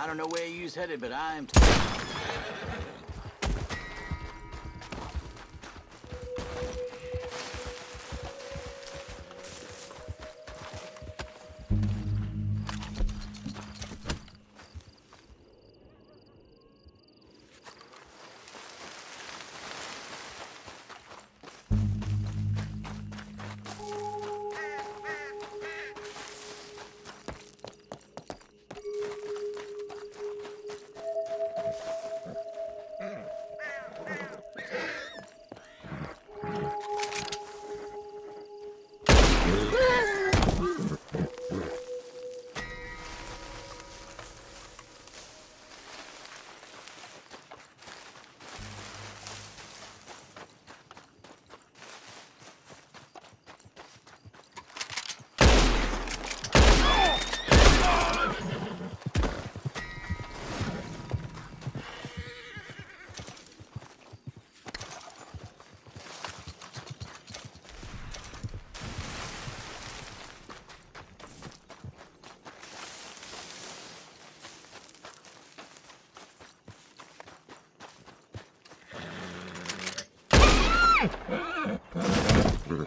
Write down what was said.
I don't know where you's headed, but I'm... Grrrr.